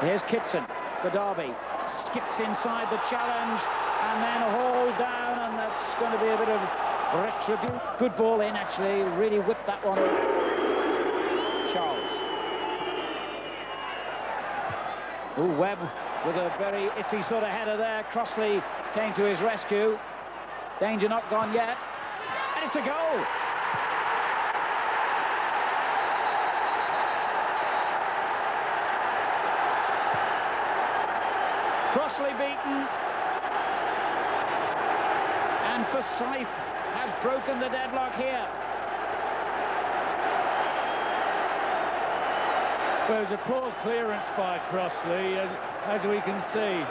Here's Kitson for Derby. Skips inside the challenge and then hauled down and that's going to be a bit of retribution. Good ball in actually, really whipped that one. Charles. Ooh, Webb with a very iffy sort of header there. Crossley came to his rescue. Danger not gone yet. And it's a goal. Crossley beaten. And Forsyth has broken the deadlock here. Well, it was a poor clearance by Crossley, as, as we can see.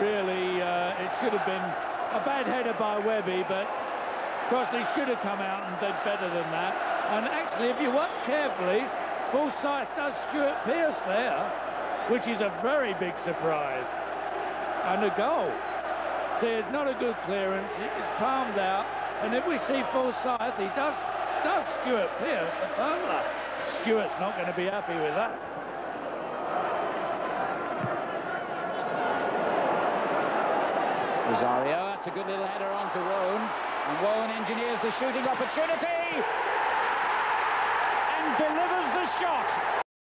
Really, uh, it should have been a bad header by Webby, but Crossley should have come out and did better than that. And actually, if you watch carefully, Forsyth does Stuart Pearce there, which is a very big surprise and a goal. See, it's not a good clearance. It's palmed out. And if we see Forsyth, he does does Stuart Pearce a bowler. Stuart's not going to be happy with that. Rosario, that's a good little header onto Woan. And Woan engineers the shooting opportunity and delivers the shot.